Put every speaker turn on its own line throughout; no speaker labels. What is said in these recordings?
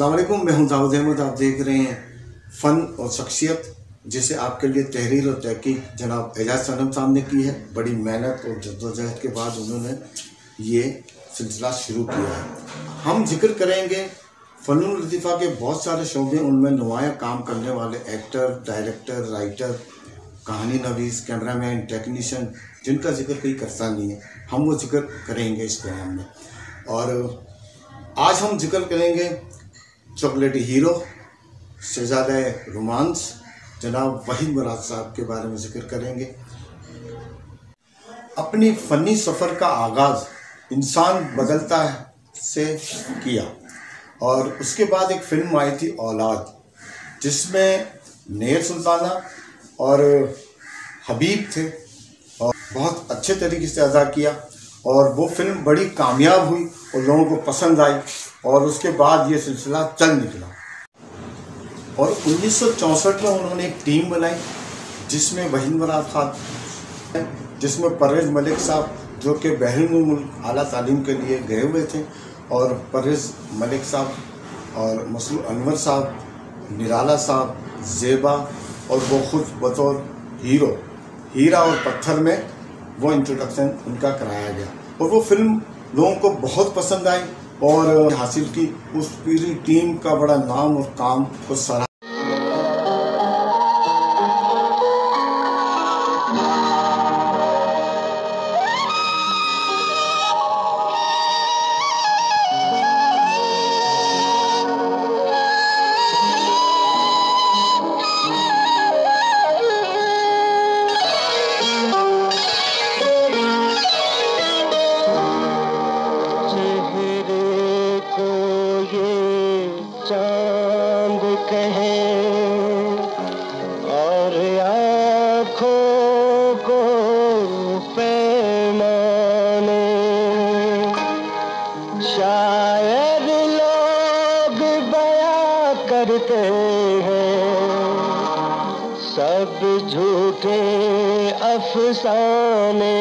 वालेकुम, मैं हूँ दाऊद अहमद, आप देख रहे हैं फ़न और शख्सियत, जिसे आपके लिए तहरीर और तहकीक जनाब एजाज सनम साहब ने की है। बड़ी मेहनत और जद्दोजहद के बाद उन्होंने ये सिलसिला शुरू किया है। हम ज़िक्र करेंगे फ़न लतीफ़ा के बहुत सारे शोबे, उनमें नुमाया काम करने वाले एक्टर, डायरेक्टर, राइटर, कहानी नवीस, कैमरामैन, टेक्नीशियन, जिनका ज़िक्र कोई करता नहीं है। हम वो ज़िक्र करेंगे इस प्रोग्राम में। और आज हम ज़िक्र करेंगे चॉकलेटी हीरो, शहजादा रोमांस, जनाब वहीद मुराद साहब के बारे में ज़िक्र करेंगे। अपनी फ़नी सफ़र का आगाज़ इंसान बदलता है से किया। और उसके बाद एक फ़िल्म आई थी औलाद, जिसमें नेर सुल्ताना और हबीब थे और बहुत अच्छे तरीके से अदा किया। और वो फ़िल्म बड़ी कामयाब हुई और लोगों को पसंद आई। और उसके बाद ये सिलसिला चल निकला। और उन्नीस सौ चौंसठ में उन्होंने एक टीम बनाई, जिसमें वहीद मराद खान, जिसमें परवेज मलिक साहब, जो कि बहरीन मुल्क अला तालीम के लिए गए हुए थे, और परवेज मलिक साहब और मसरूर अनवर साहब, निराला साहब, जेबा, और वो खुद बतौर हीरो, हीरा और पत्थर में वो इंट्रोडक्शन उनका कराया गया। और वो फ़िल्म लोगों को बहुत पसंद आई और हासिल की उस पूरी टीम का बड़ा नाम और काम को सराहा।
करते हैं। सब झूठे अफसाने।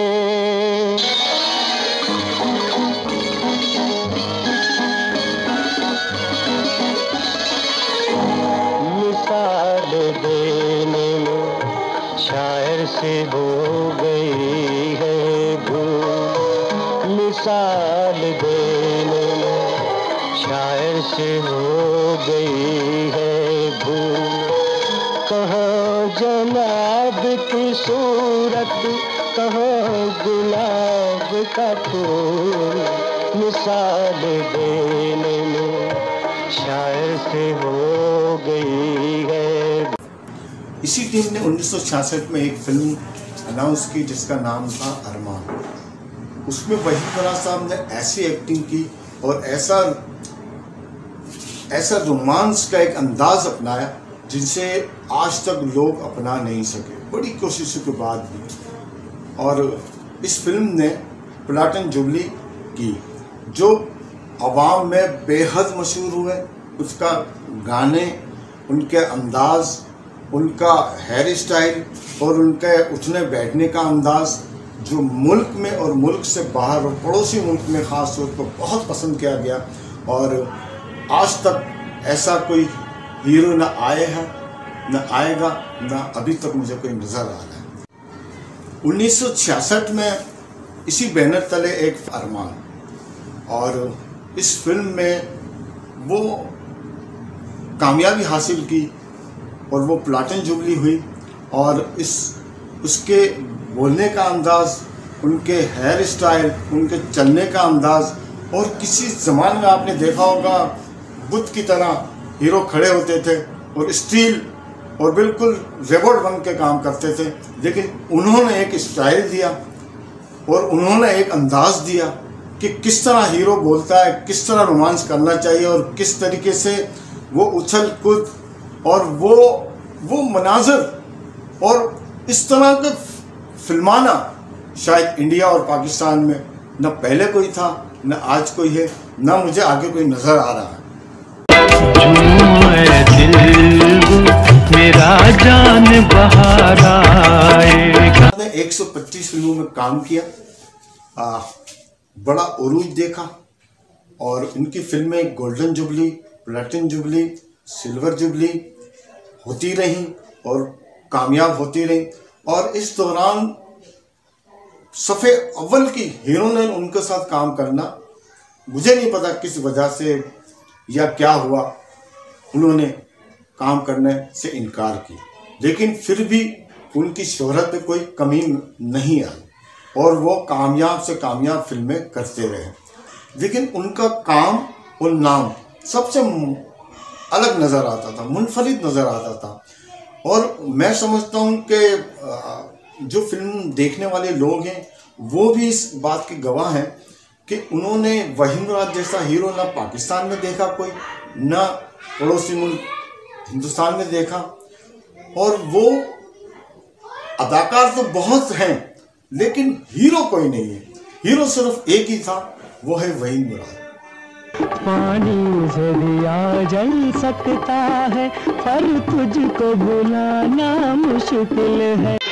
मिसाल देने में शायर से हो गई है भूल। मिसाल देने में शायर से हो गई है भूल कहाँ जनाब की सूरत, कहाँ गुलाब का फूल। मिसाल देने में शायर से हो गई है।
इसी टीम ने 1966 में एक फ़िल्म अनाउंस की, जिसका नाम था अरमान। उसमें वहीद फराज साहब ने ऐसी एक्टिंग की और ऐसा ऐसा रोमांस का एक अंदाज अपनाया जिनसे आज तक लोग अपना नहीं सके। बड़ी कोशिशों के बाद भी। और इस फ़िल्म ने प्लाटन जुबली की, जो आवाम में बेहद मशहूर हुए, उसका गाने, उनके अंदाज, उनका हेयर स्टाइल और उनके उठने बैठने का अंदाज जो मुल्क में और मुल्क से बाहर और पड़ोसी मुल्क में ख़ास तौर पर बहुत पसंद किया गया। और आज तक ऐसा कोई हीरो ना आए है, न आएगा, न अभी तक मुझे कोई नज़र आ रहा है। 1966 में इसी बैनर तले एक अरमान। और इस फ़िल्म में वो कामयाबी हासिल की और वो प्लाटन जुबली हुई। और इस, उसके बोलने का अंदाज़, उनके हेयर स्टाइल उनके चलने का अंदाज़ और किसी ज़माने में आपने देखा होगा, बुद्ध की तरह हीरो खड़े होते थे और स्टील और बिल्कुल रेबोट बन के काम करते थे, लेकिन उन्होंने एक स्टाइल दिया और उन्होंने एक अंदाज दिया कि किस तरह हीरो बोलता है, किस तरह रोमांस करना चाहिए और किस तरीके से वो उछल कूद और वो वो मनाजर और इस तरह के फिल्माना शायद इंडिया और पाकिस्तान में न पहले कोई था न आज कोई है न मुझे आगे कोई नज़र आ रहा है।
मेरा जान बहार
ने 125 फ़िल्मों में काम किया आ, बड़ा उरूज देखा और इनकी फ़िल्में golden jubilee platinum jubilee silver jubilee होती रही और कामयाब होती रही। और इस दौरान सफ़े अव्वल की हीरो ने उनके साथ काम करना, मुझे नहीं पता किस वजह से या क्या हुआ। उन्होंने काम करने से इनकार किया। लेकिन फिर भी उनकी शोहरत में कोई कमी नहीं आई और वो कामयाब से कामयाब फ़िल्में करते रहे। लेकिन उनका काम और नाम सबसे अलग नज़र आता था, मुनफरद नज़र आता था। और मैं समझता हूँ कि जो फ़िल्म देखने वाले लोग हैं, वो भी इस बात के गवाह हैं कि उन्होंने वहीम राज जैसा हीरो ना पाकिस्तान में देखा कोई, ना पड़ोसी मुल्क हिंदुस्तान में देखा। और वो अदाकार तो बहुत हैं, लेकिन हीरो कोई नहीं है। हीरो सिर्फ़ एक ही था, वो है वहीम मुराद
पानी से दिया जल सकता है पर तुझको भुलाना मुश्किल है।